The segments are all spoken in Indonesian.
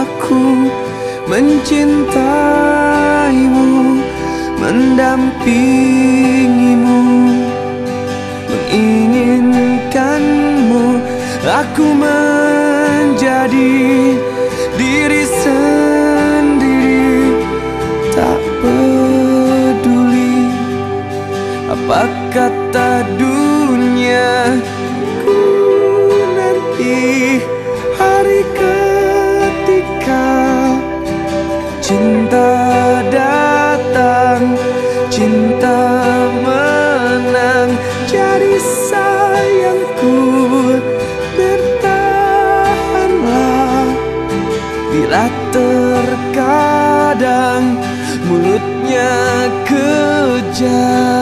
aku mencintaimu Mendampingimu Menginginkanmu? Aku menjadi diri sendiri Tak peduli Apa kata dunia Ku nanti hari ketika Cinta datang Cinta menang Jadi sayangku Bertahanlah. Bila terkadang Mulutnya kejam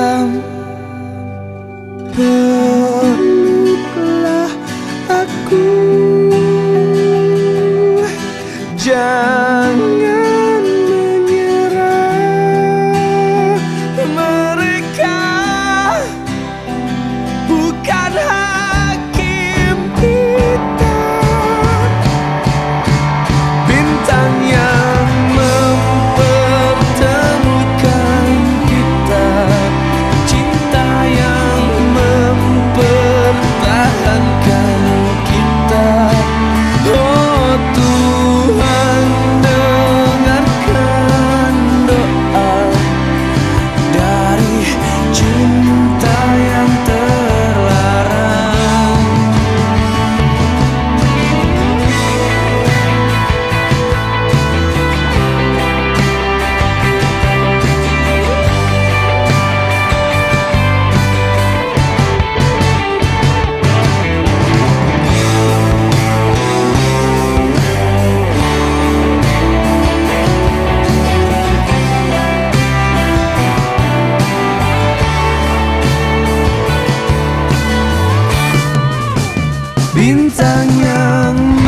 Dah.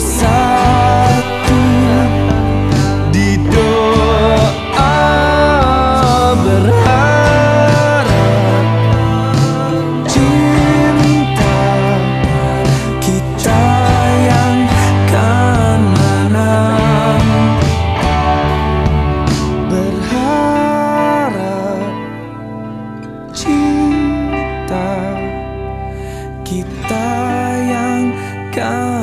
Satu di doa berharap cinta kita yang kanan berharap cinta kita yang kan